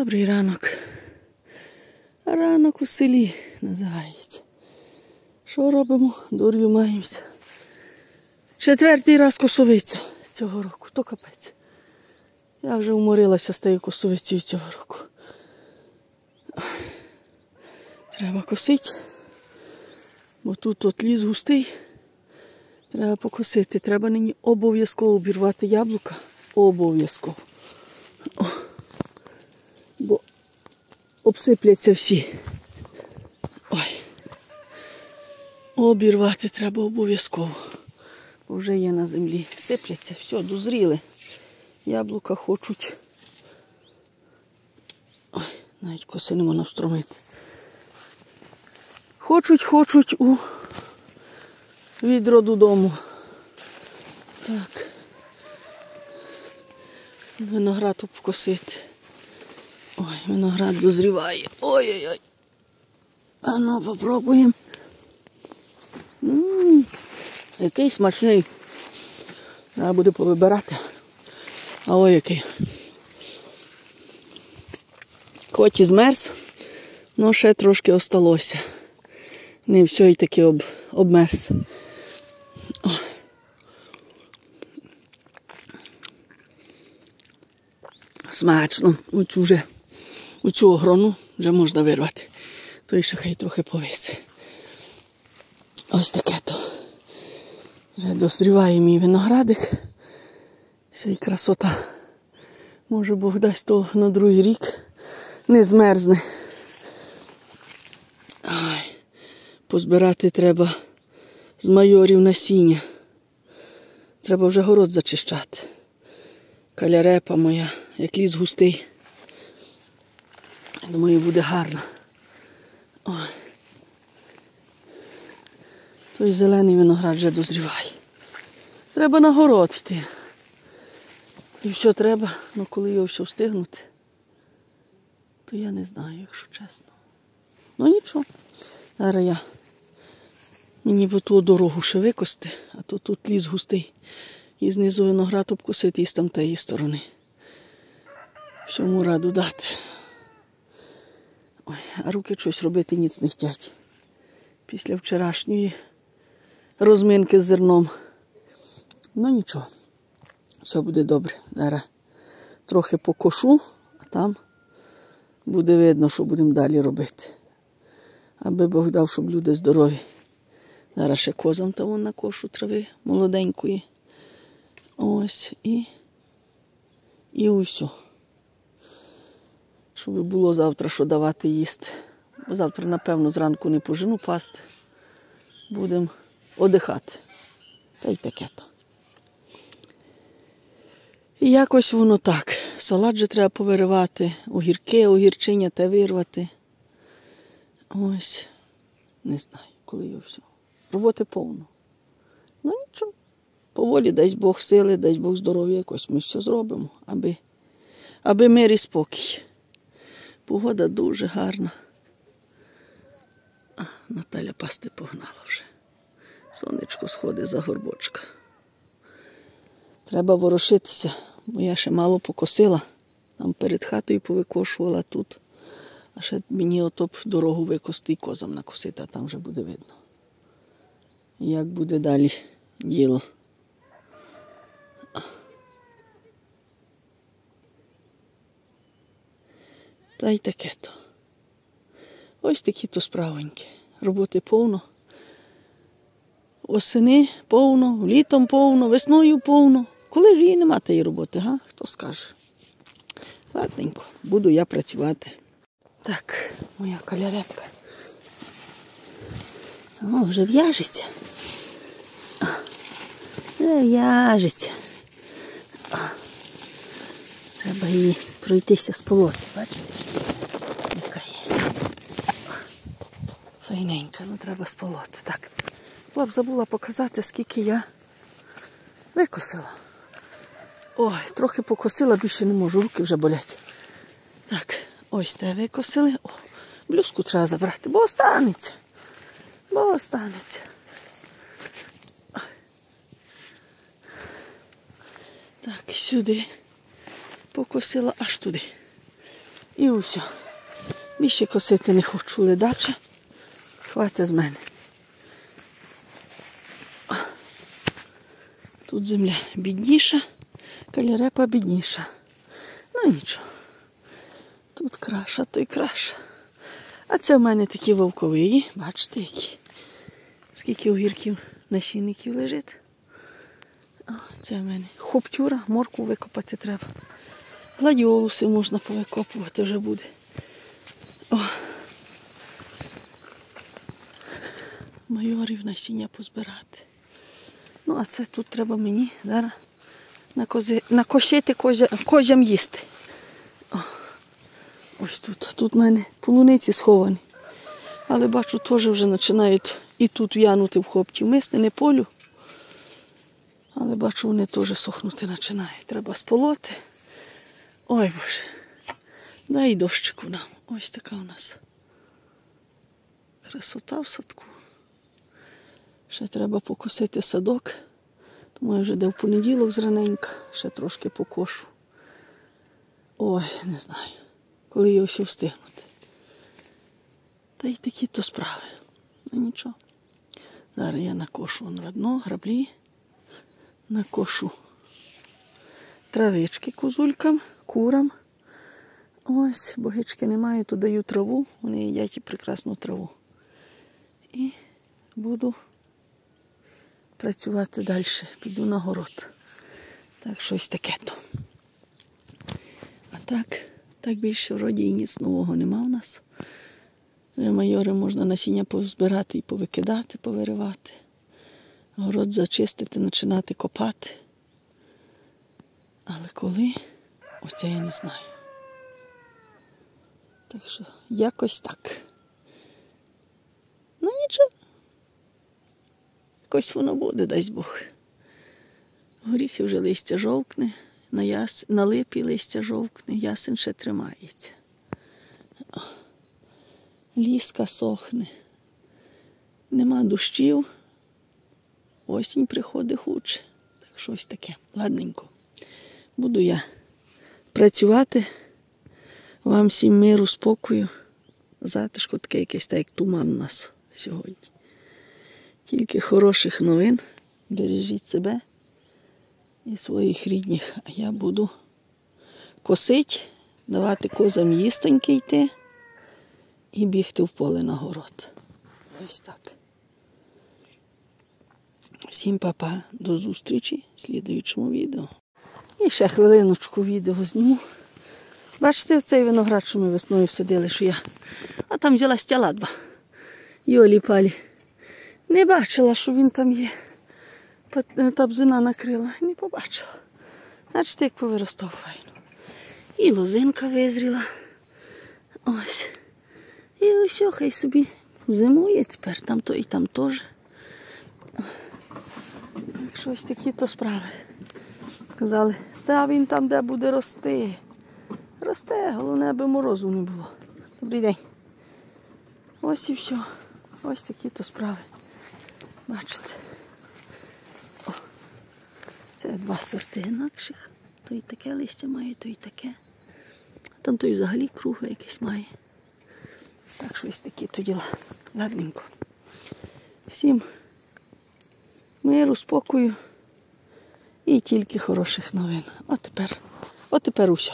Добрий ранок. Ранок у селі називається. Що робимо? Дур'ю маємося. Четвертий раз косовиця цього року, то капець. Я вже уморилася з тією косовицею цього року. Треба косити, бо тут от ліс густий. Треба покосити. Треба нині обов'язково обірвати яблука. Обов'язково. О. Бо обсипляться всі. Ой. Обірвати треба обов'язково. Бо вже є на землі. Сипляться, все, дозріли. Яблука хочуть. Ой, навіть коси не можна встромити. Хочуть, хочуть у відро додому. Так. Виноград обкосити. Ой, виноград дозріває. Ой-ой-ой. А ну попробуємо. Який смачний. Треба буде повибирати. А ой який. Хоч і змерз, але ще трошки осталося. Не все і таки об, обмерз. О. Смачно. Оцю вже, оцю огрону вже можна вирвати. То ще хай трохи повиси. Ось таке то. Вже дозріває мій виноградик. Ще й красота. Може Бог дасть то на другий рік не змерзне. Ай, позбирати треба з майорів насіння. Треба вже город зачищати. Калярепа моя, як ліс густий. Думаю, буде гарно. Ой. Той зелений виноград вже дозріває. Треба на город йти. І все треба, але коли його все встигнути, то я не знаю, якщо чесно. Ну нічого. Зараз я мені б ту дорогу ще викости, а то тут ліс густий. І знизу виноград обкусити і з тамтеї сторони. Всьому раду дати. А руки щось робити ніц не хотять. Після вчорашньої розминки з зерном. Ну нічого, все буде добре. Зараз трохи покошу, а там буде видно, що будемо далі робити. Аби Бог дав, щоб люди здорові. Зараз ще козам та вон на кошу трави молоденької. Ось і і усе. Щоб було завтра що давати їсти. Бо завтра, напевно, зранку не пожену пасти. Будемо одихати. Та й таке то. І якось воно так. Салат же треба повиривати, огірки, огірчиня те вирвати. Ось, не знаю, коли його все. Роботи повно. Ну нічого. Поволі дасть Бог сили, дасть Бог здоров'я, якось ми все зробимо, аби, аби мир і спокій. Погода дуже гарна. А, Наталя пасти погнала вже. Сонечко сходить за горбочка. Треба ворушитися, бо я ще мало покосила. Там перед хатою повикошувала тут. А ще мені ото дорогу викости і козам накосити, а там вже буде видно. Як буде далі діло. Та й таке то. Ось такі то справоньки. Роботи повно. Осени повно, літом повно, весною повно. Коли ж її нема тієї роботи, га? хто скаже? Ладненько, буду я працювати. Так, моя калярепка. О, вже в'яжеться. Вже в'яжеться. Треба її пройтися з полоти, бачите? Яка є. Файненька, ну треба сполоти. Так. Б забула показати, скільки я викосила. Ой, трохи покосила, більше не можу, руки вже болять. Так, ось те викосили. О, блюзку треба забрати, бо останеться. Бо останеться. Так, сюди покосила аж туди. І усе. Більше косити не хочу ледаче. Хватить з мене. Тут земля бідніша, калярепа бідніша. Ну нічого. Тут краша, то й краша. А це в мене такі вовковиї, бачите, які. Скільки огірків насінників лежить. Це в мене хоптюра, морку викопати треба. Гладіолуси можна повикопувати вже буде. О. Майорів насіння позбирати. Ну, а це тут треба мені зараз накосити козя... козям їсти. О. Ось тут. Тут в мене полуниці сховані. Але бачу, теж вже починають і тут в'янути в хопті. Мисне не полю. Але бачу, вони теж сохнути починають. Треба сполоти. Ой боже. Дай дощику нам. Ось така у нас красота в садку. Ще треба покосити садок. Тому я вже де в понеділок зраненька, ще трошки покошу. Ой, не знаю, коли його ще встигнути. Та й такі то справи. Ну нічого. Зараз я накошу вон родно, граблі, накошу травички козулькам, курам. Ось, богички немає, то даю траву, вони їдять і прекрасну траву. І буду працювати далі, піду на город. Так, щось таке то. А так, так більше вроді і ніц нового нема у нас. Майори можна насіння позбирати і повикидати, повиривати. Город зачистити, починати копати. Але коли, оце я не знаю. Так що якось так. Ну нічого. Якось воно буде, дасть Бог. Горіхи вже листя жовкне, на, яс... на липі листя жовкне, ясен ще тримається. Ліска сохне. Нема дощів. Осінь приходить худше. Так щось таке. Ладненько. Буду я працювати. Вам всім миру, спокою. Затишку таке якесь так, як туман у нас сьогодні. Тільки хороших новин. Бережіть себе і своїх рідних. А я буду косити, давати козам їстоньки йти і бігти в поле на город. Ось так. Всім папа, до зустрічі в слідуючому відео. І ще хвилиночку відео зніму. Бачите, цей виноград, що ми весною садили, що я. А там взяла стяладба. Йолі палі. Не бачила, що він там є. Табзина накрила. Не побачила. Бачите, як повиростав файно. І лозинка визріла. Ось. І ось хай собі зимує тепер, там то і там теж. Щось такі то справи. Казали, та він там, де буде рости. Росте, головне, аби морозу не було. Добрий день. Ось і все. Ось такі то справи. Бачите. О, Це два сорти інакших. То і таке листя має, то і таке. Там той взагалі кругле якесь має. Так щось такі то діла. Ладненько. Всім миру, спокою і тільки хороших новин. От тепер, от тепер усе.